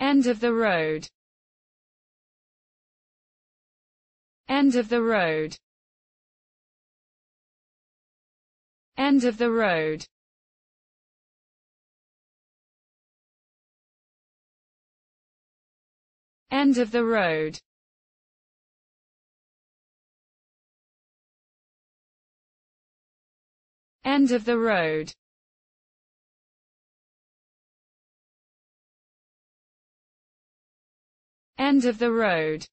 End of the road. End of the road. End of the road. End of the road. End of the road. End of the road.